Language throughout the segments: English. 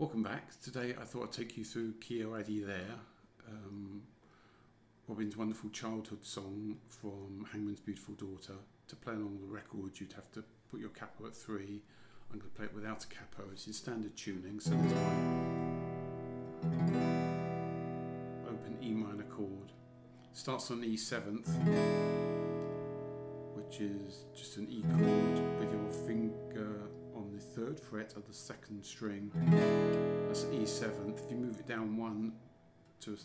Welcome back. Today I thought I'd take you through Koeeoaddi There, um, Robin's wonderful childhood song from Hangman's Beautiful Daughter. To play along the record you'd have to put your capo at 3. I'm going to play it without a capo, it's in standard tuning, so there's my open E minor chord. Starts on E 7th, which is just an E chord with your finger the third fret of the second string. That's E seventh. If you move it down one to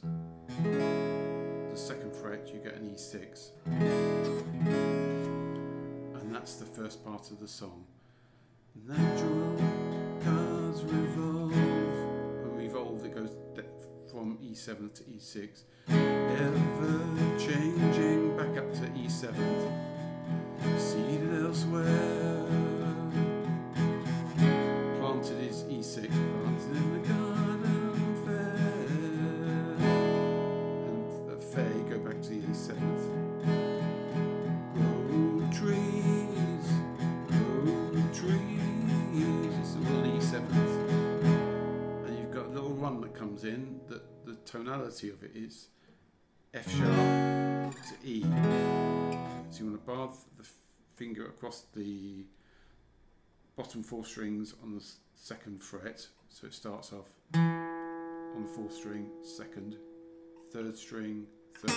the second fret, you get an E6. And that's the first part of the song. Natural cars revolve. revolve, it goes from E7 to E6. Ever tonality of it is F sharp to E. So you want to bar the finger across the bottom four strings on the second fret, so it starts off on the fourth string, second, third string, third,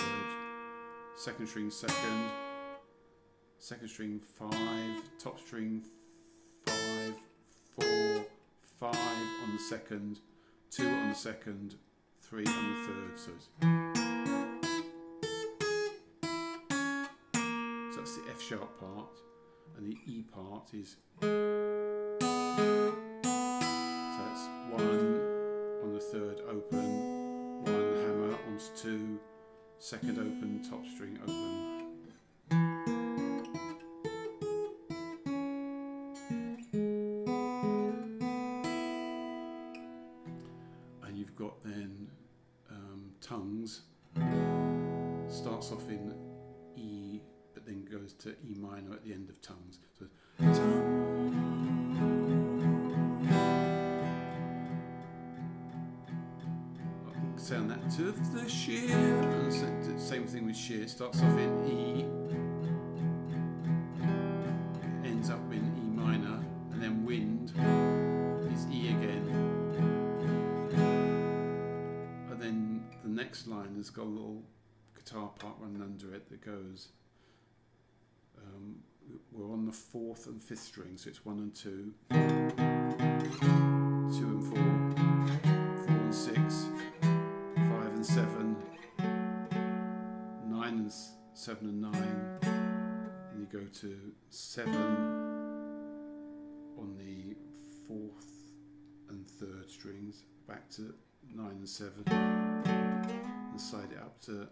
second string, second, second string, five, top string, five, four, five on the second, two on the second, three on the third. So, so that's the F sharp part, and the E part is So it's one on the third open, one hammer onto two, second open, top string open. You've got then um, tongues, starts off in E, but then goes to E minor at the end of tongues. So, sound that to the shear. Same thing with shear. Starts off in E, the next line has got a little guitar part running under it that goes. Um, we're on the fourth and fifth string, so it's one and two, two and four, four and six five and seven, nine and seven and nine, and you go to seven strings, back to nine and seven, and slide it up to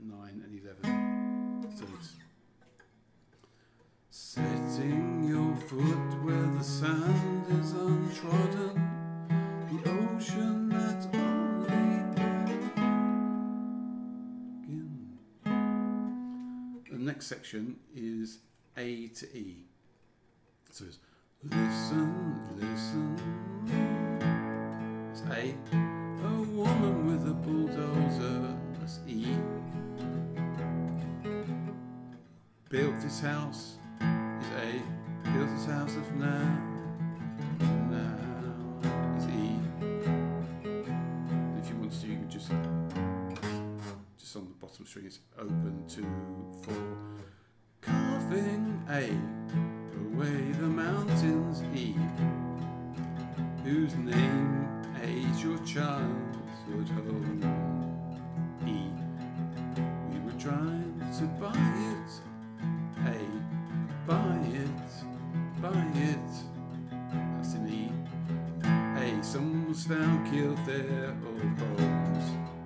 nine and eleven. So it's setting your foot where the sand is untrodden, the ocean that's only the next section is A to E. So it's listen, listen. It's A. Woman with a bulldozer. That's E. Built this house is A. Built this house of now. Now is E. If you want to, you can just just on the bottom string It's open to four. Carving A, away the mountains E, whose name childhood home. E, we were trying to buy it. A, buy it, buy it. That's in E. A, someone was found killed there, old bones.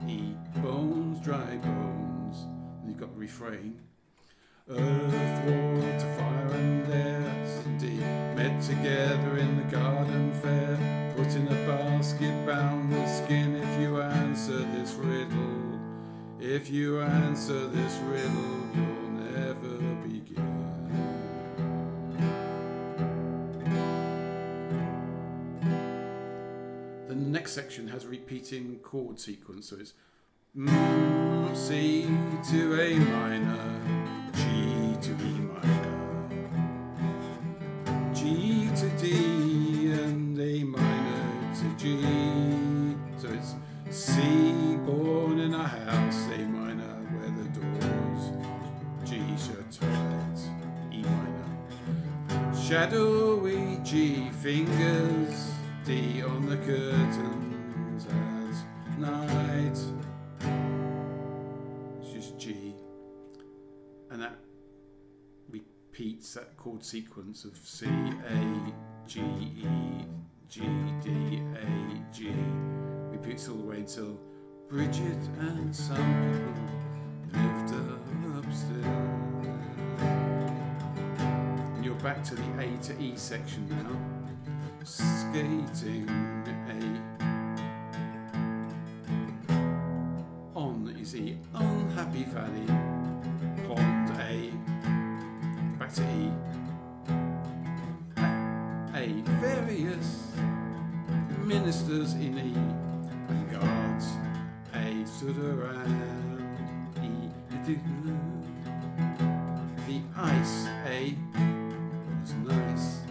E, bones, dry bones. You've got the refrain. Earth, water, fire, and air, indeed, met together in the garden fair. Put in a basket bound with skin if you answer this riddle. If you answer this riddle, you'll never begin. the next section has a repeating chord sequence, so it's mm, C to A minor, To E minor, G to D, and A minor to G. So it's C born in a house, A minor where the doors, G shut toilet, E minor. Shadowy G fingers, D on the curtains at night. Repeats that chord sequence of C, A, G, E, G, D, A, G. Repeats all the way until Bridget and some people lived upstairs. And you're back to the A to E section now. Skating A. On is E. Unhappy Valley. A. Various ministers in E. And guards. A. Stood around. The ice A. Was nice.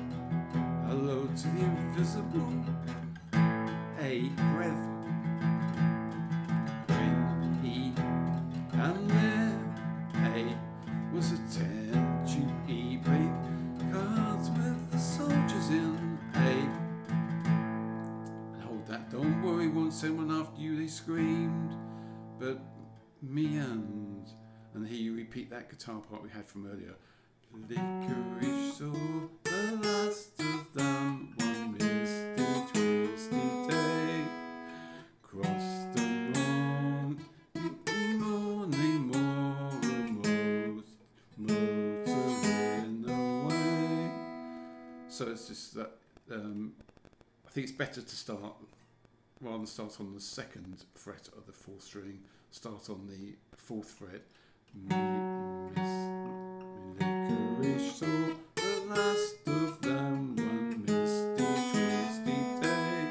Hello to the invisible. A breath. Won't someone after you they screamed. But me and and here you repeat that guitar part we had from earlier. Licorice saw the last of them one misty, twisty day. Crossed the lawn, morning more, most motoring away. So it's just that um, I think it's better to start rather than start on the second fret of the fourth string. Start on the fourth fret. Miss, licorice saw the last of them one misty, day.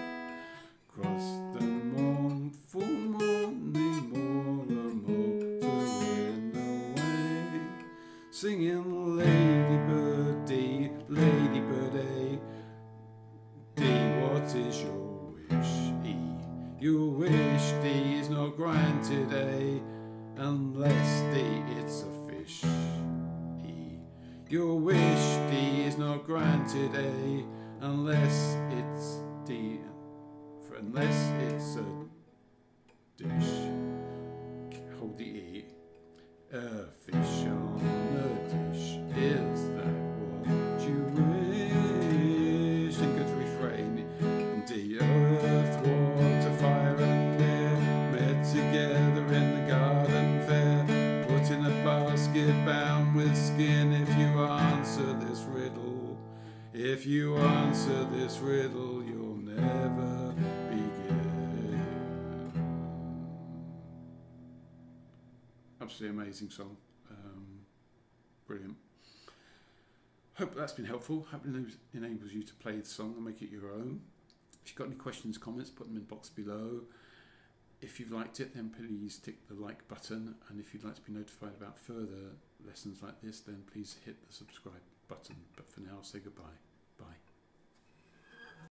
Crossed the mournful morning, more singing Ladybird is not granted A, unless D it's a fish. E, your wish D is not granted A, unless it's D, for unless it's a dish. Hold the E. A fish on if you answer this riddle, you'll never begin. Absolutely amazing song. Um, brilliant. Hope that's been helpful. Hope it enables- you to play the song and make it your own. If you've got any questions, comments, put them in the box below. If you've liked it, then please tick the like button. And if you'd like to be notified about further lessons like this, then please hit the subscribe button. But for now, I'll say goodbye.